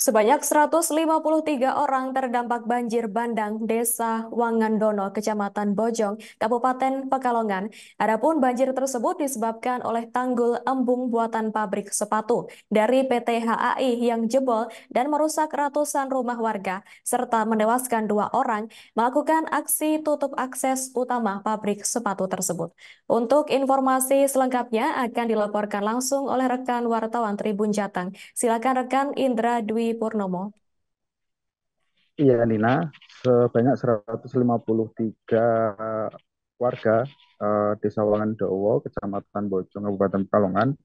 Sebanyak 153 orang terdampak banjir bandang Desa Wangandono, Kecamatan Bojong, Kabupaten Pekalongan. Adapun banjir tersebut disebabkan oleh tanggul embung buatan pabrik sepatu dari PT HAI yang jebol dan merusak ratusan rumah warga, serta menewaskan dua orang melakukan aksi tutup akses utama pabrik sepatu tersebut. Untuk informasi selengkapnya akan dilaporkan langsung oleh rekan wartawan Tribun Jateng. Silakan rekan Indra Dwi Purnomo. Iya Nina, sebanyak 153 warga uh, Desa Wangandowo, Kecamatan Bojong, Kabupaten Pekalongan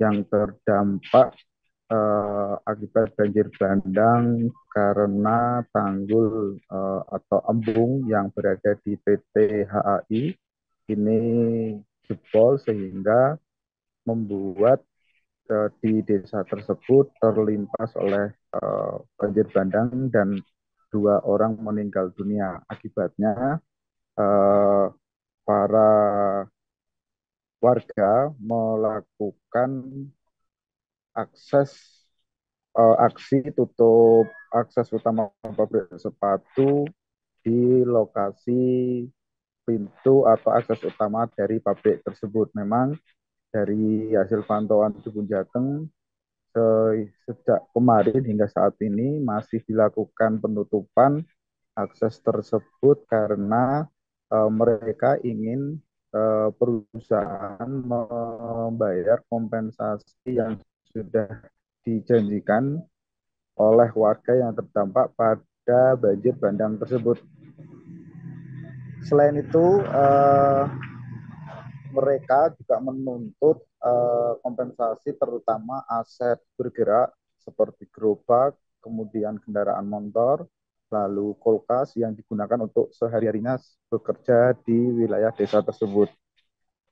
yang terdampak uh, akibat banjir bandang karena tanggul uh, atau embung yang berada di PT HAI ini jebol sehingga membuat uh, di desa tersebut terlimpas oleh uh, banjir bandang dan dua orang meninggal dunia. Akibatnya uh, para warga melakukan akses uh, aksi tutup akses utama pabrik sepatu di lokasi pintu atau akses utama dari pabrik tersebut. Memang dari hasil pantauan Tribun Jateng sejak kemarin hingga saat ini masih dilakukan penutupan akses tersebut karena uh, mereka ingin uh, perusahaan membayar kompensasi yang sudah dijanjikan oleh warga yang terdampak pada banjir bandang tersebut. Selain itu, uh, mereka juga menuntut uh, kompensasi terutama aset bergerak seperti gerobak, kemudian kendaraan motor, lalu kulkas yang digunakan untuk sehari-harinya bekerja di wilayah desa tersebut.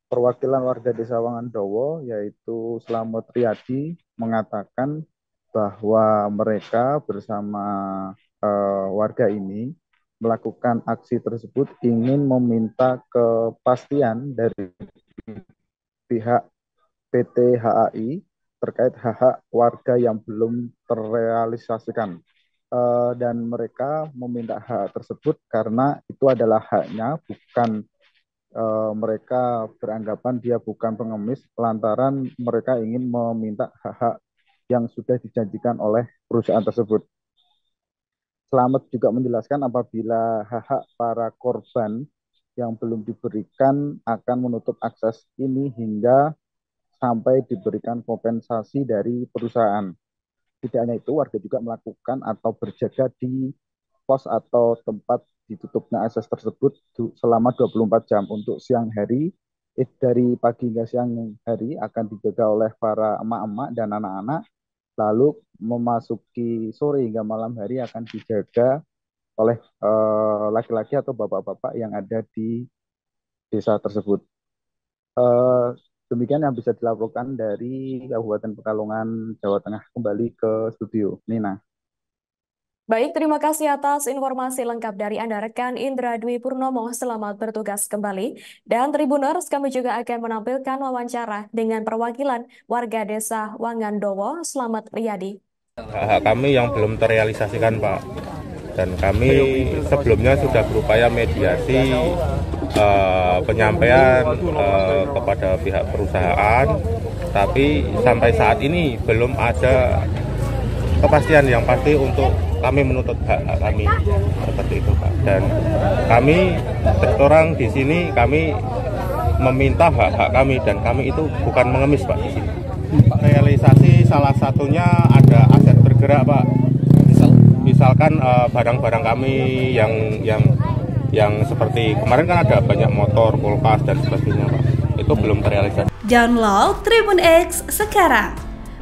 Perwakilan warga desa Wangandowo yaitu Slamet Riyadi mengatakan bahwa mereka bersama uh, warga ini melakukan aksi tersebut ingin meminta kepastian dari pihak PT HAI terkait hak-hak warga yang belum terrealisasikan. Uh, dan mereka meminta hak tersebut karena itu adalah haknya, bukan uh, mereka beranggapan dia bukan pengemis, lantaran mereka ingin meminta hak-hak yang sudah dijanjikan oleh perusahaan tersebut. Selamat juga menjelaskan apabila hak-hak para korban yang belum diberikan akan menutup akses ini hingga sampai diberikan kompensasi dari perusahaan. Tidak hanya itu, warga juga melakukan atau berjaga di pos atau tempat ditutupnya akses tersebut selama 24 jam untuk siang hari eh, dari pagi hingga siang hari akan dijaga oleh para emak-emak dan anak-anak lalu memasuki sore hingga malam hari akan dijaga oleh eh, laki-laki uh, atau bapak-bapak yang ada di desa tersebut. Uh, demikian yang bisa dilaporkan dari Kabupaten Pekalongan, Jawa Tengah. Kembali ke studio, Nina. Baik, terima kasih atas informasi lengkap dari Anda rekan Indra Dwi Purnomo. Selamat bertugas kembali. Dan Tribuners, kami juga akan menampilkan wawancara dengan perwakilan warga desa Wangandowo. Selamat Riyadi. Kami yang belum terrealisasikan, Pak. Dan kami sebelumnya sudah berupaya mediasi uh, penyampaian uh, kepada pihak perusahaan, tapi sampai saat ini belum ada kepastian yang pasti untuk kami menuntut hak, hak kami seperti itu Pak. Dan kami orang di sini kami meminta hak-hak kami dan kami itu bukan mengemis Pak di sini. Realisasi salah satunya ada aset bergerak Pak. Misalkan eh, barang-barang uh, kami yang yang yang seperti kemarin kan ada banyak motor, kulkas dan sebagainya Pak. Itu belum terrealisasi. Download Tribun X sekarang.